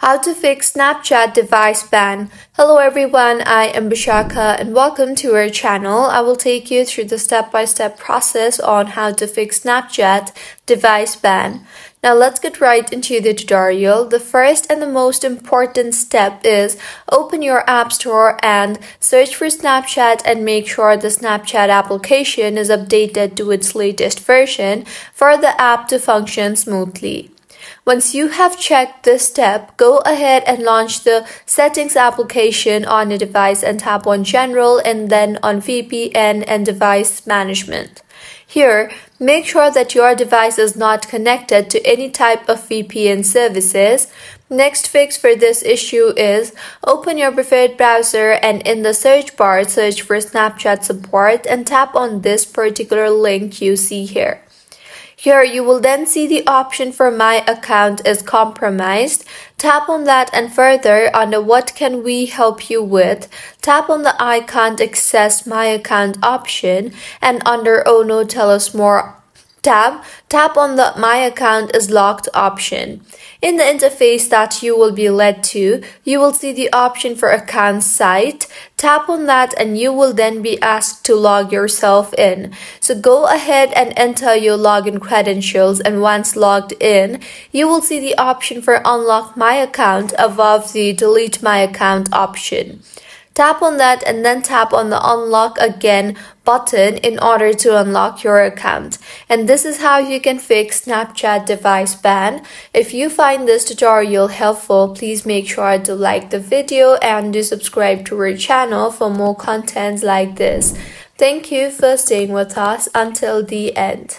How to fix Snapchat device ban. Hello everyone, I am Bishaka and welcome to our channel. I will take you through the step-by-step -step process on how to fix Snapchat device ban. Now let's get right into the tutorial. The first and the most important step is open your app store and search for Snapchat and make sure the Snapchat application is updated to its latest version for the app to function smoothly. Once you have checked this step, go ahead and launch the Settings application on your device and tap on General and then on VPN and Device Management. Here, make sure that your device is not connected to any type of VPN services. Next fix for this issue is open your preferred browser and in the search bar search for Snapchat support and tap on this particular link you see here. Here you will then see the option for my account is compromised. Tap on that and further under what can we help you with, tap on the I can't access my account option and under oh no tell us more tab, tap on the My account is locked option. In the interface that you will be led to, you will see the option for account site. Tap on that and you will then be asked to log yourself in. So go ahead and enter your login credentials and once logged in, you will see the option for unlock my account above the delete my account option. Tap on that and then tap on the unlock again button in order to unlock your account. And this is how you can fix Snapchat device ban. If you find this tutorial helpful, please make sure to like the video and to subscribe to our channel for more content like this. Thank you for staying with us until the end.